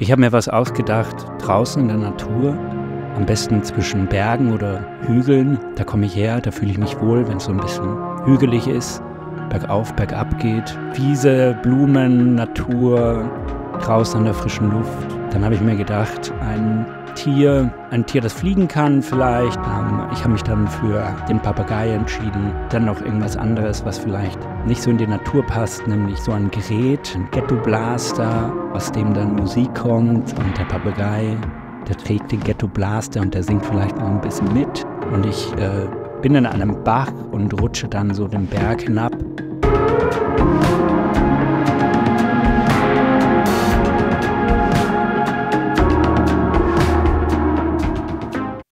Ich habe mir was ausgedacht, draußen in der Natur, am besten zwischen Bergen oder Hügeln. Da komme ich her, da fühle ich mich wohl, wenn es so ein bisschen hügelig ist, bergauf, bergab geht. Wiese, Blumen, Natur, draußen an der frischen Luft. Dann habe ich mir gedacht, ein Tier, ein Tier, das fliegen kann vielleicht. Ähm, ich habe mich dann für den Papagei entschieden. Dann noch irgendwas anderes, was vielleicht nicht so in die Natur passt, nämlich so ein Gerät, ein Ghetto-Blaster, aus dem dann Musik kommt und der Papagei, der trägt den Ghetto-Blaster und der singt vielleicht noch ein bisschen mit. Und ich äh, bin in einem Bach und rutsche dann so den Berg hinab.